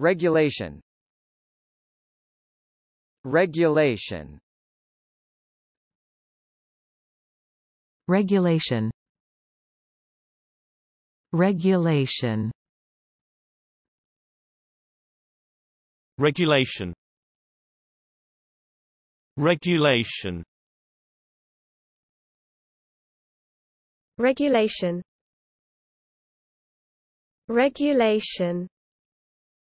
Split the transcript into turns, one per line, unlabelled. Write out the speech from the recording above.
Regulation. Regulation.
Regulation. Regulation.
Regulation. Regulation.
Regulation. Regulation.